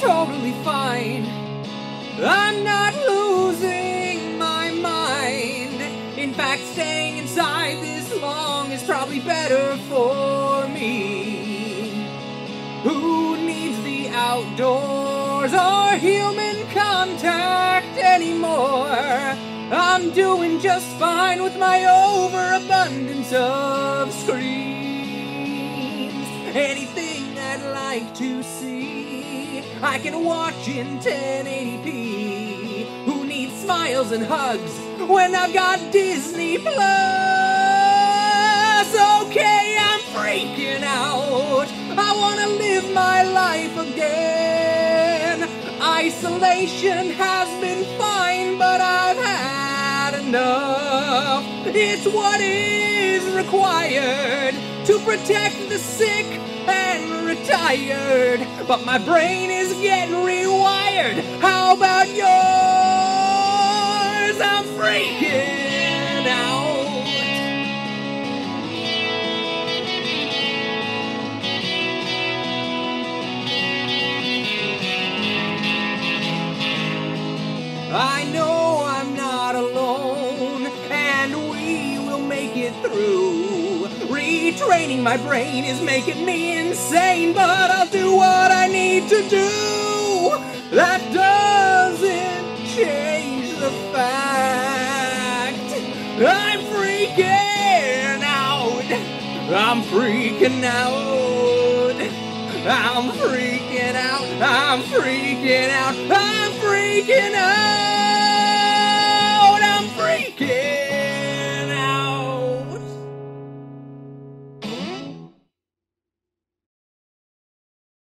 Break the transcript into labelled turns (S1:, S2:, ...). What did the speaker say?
S1: totally fine. I'm not losing my mind. In fact, staying inside this long is probably better for me. Who needs the outdoors or human contact anymore? I'm doing just fine with my overabundance of screens. Anything I'd like to see, I can watch in 1080p. Who needs smiles and hugs when I've got Disney Plus? Okay, I'm freaking out. I wanna live my life again. Isolation has been fine, but I've had enough. It's what is required to protect the sick and retired. But my brain is getting rewired. How about yours? I'm freaking out. I know I'm not alone, and we will make it through. Retraining my brain is making me insane, but I'll do what I need to do. That doesn't change the fact I'm freaking out. I'm freaking out. I'm freaking out. I'm freaking out. I'm freaking out.